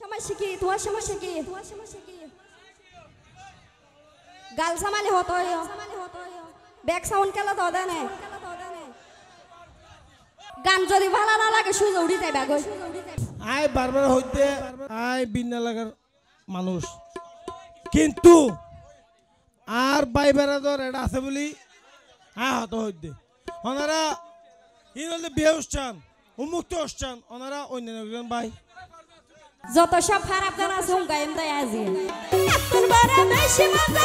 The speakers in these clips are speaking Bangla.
সমস্যা কি তোমার সমস্যা কি তোমার সমস্যা কি গাল সামালে হতো ব্যাগ সাউন্ড কেলা তো গান যদি ভালো না লাগে উঠি যাই ব্যাগ আয় বারবার হইতে, আয় বিনা লাগার মানুষ। কিন্তু আর বাই বেড়াদর এটা আছে বলি হ্যাঁ হতো হইতে। ওনারা ই হলে বিয়ে অনুষ্ঠান, উন্মুক্ত অনুষ্ঠান। ওনারা অন্যান্য ভাই। যত সব খারাপ গান আছে গায়েন দেয় আজি বড় বেশি মজা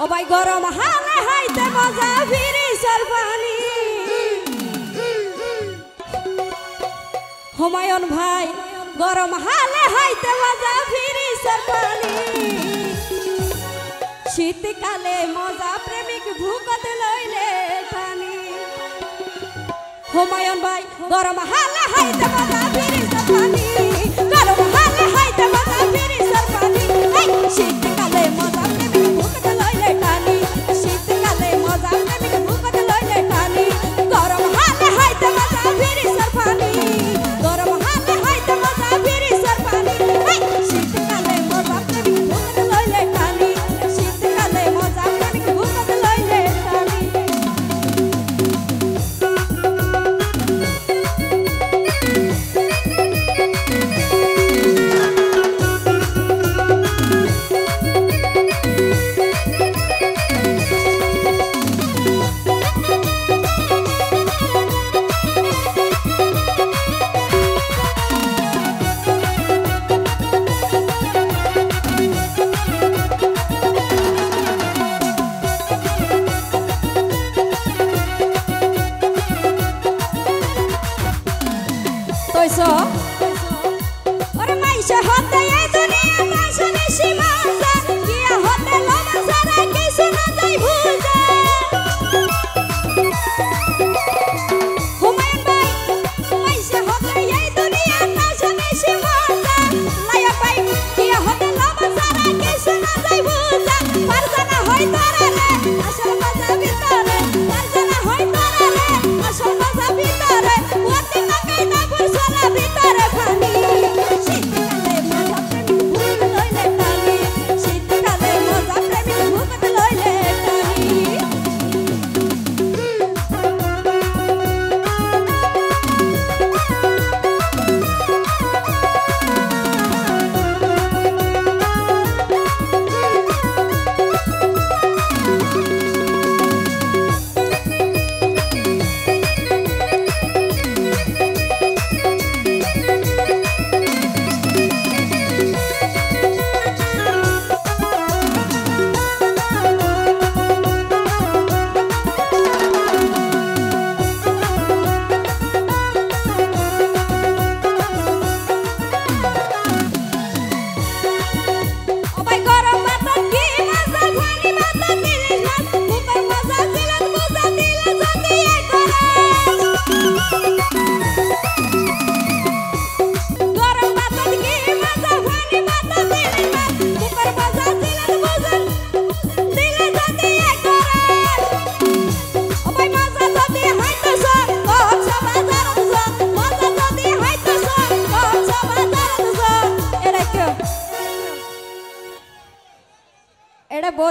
ও ভাই গরম, হালে হাইতে মজা, ফিরি সরপানি হুমায়ুন ভাই, গরম, হালে হাইতে মজা, ফিরি সরপানি শীতকালে মজা, প্রেমিক ভুকত লইলে টানি হুমায়ুন ভাই, গরম, হালে হাইতে মজা, ফিরি তইছো ওরে মাইসে হতে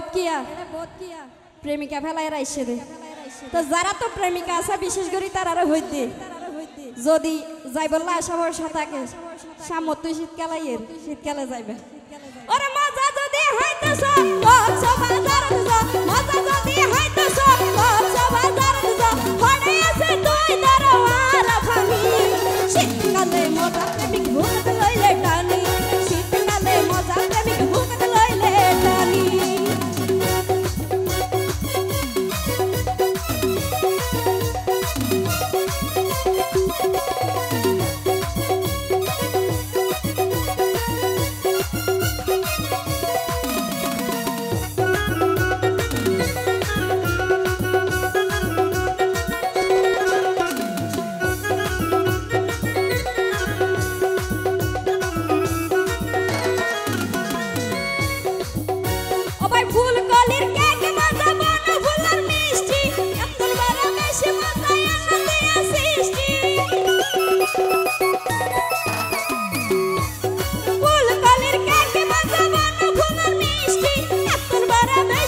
বোধ কিয়া? প্রেমিকা ফেলায় রাইছে দে তো যারা তো প্রেমিকা আছে বিশেষ করে তারা হইতে। যদি যাই বললা আশা ভরসা থাকে সামর তুই শীতকালে যাইবে। ওরে মজা যদি হাইতেছ মজা যদি হাইতেছ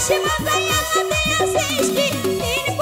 başıma dayanamıyor seçkin.